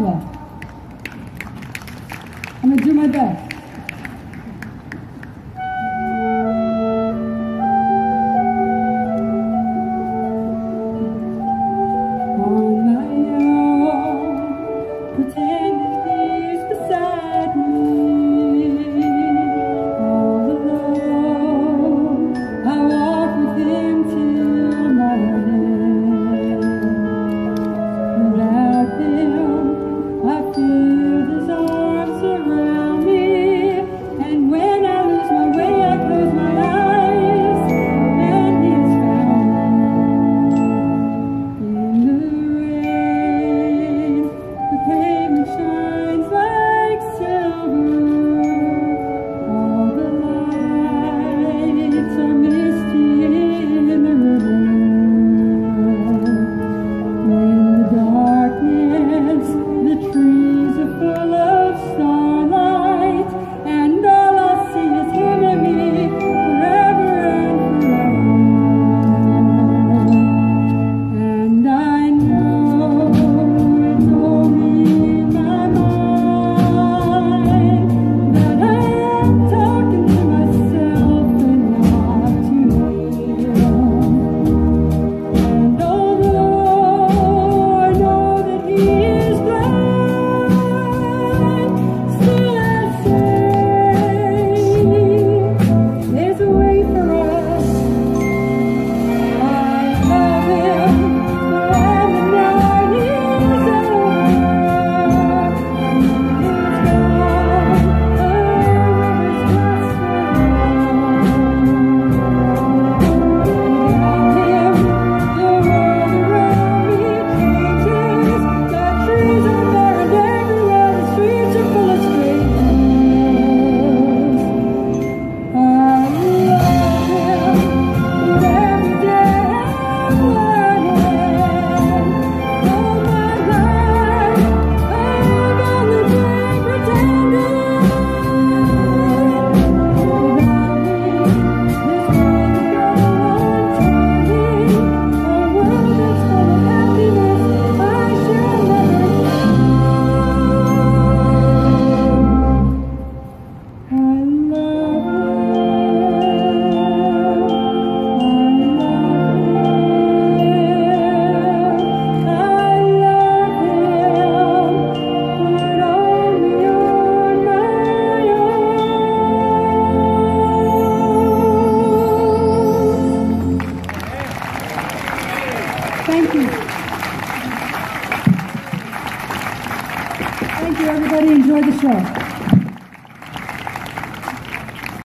problem. I'm going to do my best. Thank you. Thank you, everybody. Enjoy the show.